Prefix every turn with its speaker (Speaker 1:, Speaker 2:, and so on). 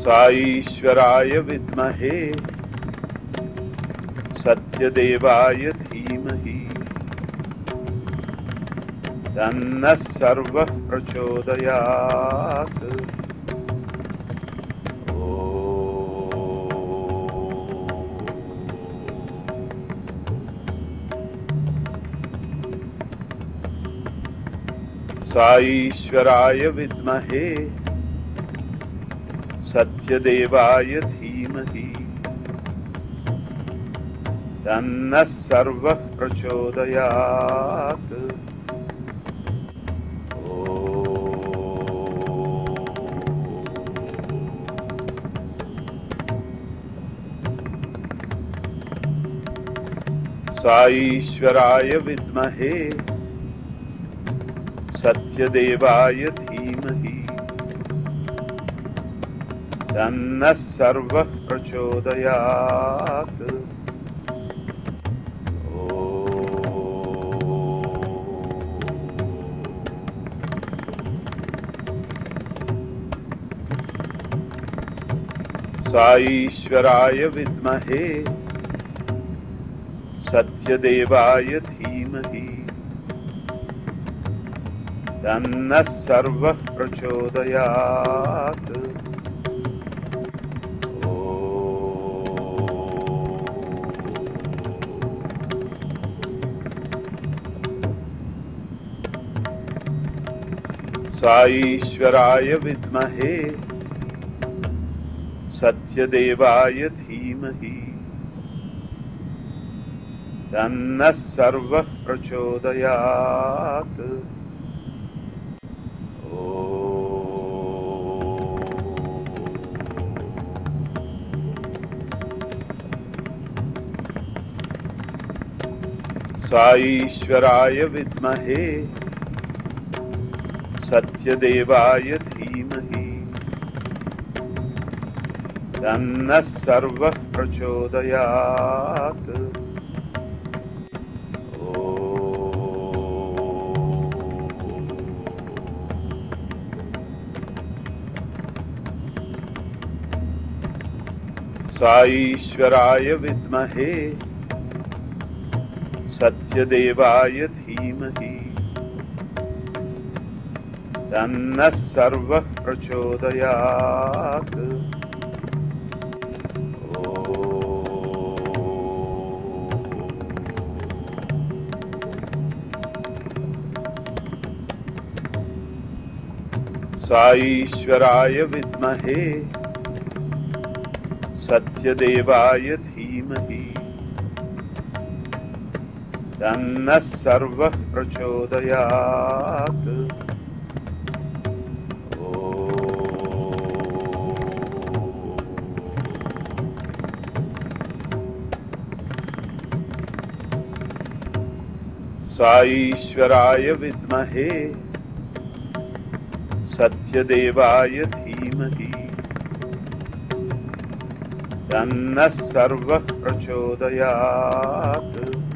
Speaker 1: साईश्वराय विद्महे। सत्यदेवाय धीमहि। तन्नः सर्वः प्रचोदयात्। साईश्वराय विद्महे। सत्यदेवाय धीमहि। तन्नः सर्वः प्रचोदयात्। साईश्वराय विद्महे। सत्यदेवाय धीमहि। तन्नः सर्वः साईश्वराय विद्महे सत्यदेवाय धीमहि। तन्नः सर्वः प्रचोदयात्। साईश्वराय विद्महे। सत्यदेवाय धीमहि। तन्नः सर्वः प्रचोदयात्। साईश्वराय विद्महे। सत्यदेवाय धीमहि। तन्नः सर्वः प्रचोदयात्। साईश्वराय विद्महे। सत्यदेवाय धीमहि। तन्नः सर्वः साईश्वराय विद्महे सत्यदेवाय धीमहि। तन्नः सर्वः प्रचोदयात्। साईश्वराय विद्महे। सत्यदेवाय धीमहि। तन्नः सर्वः प्रचोदयात्।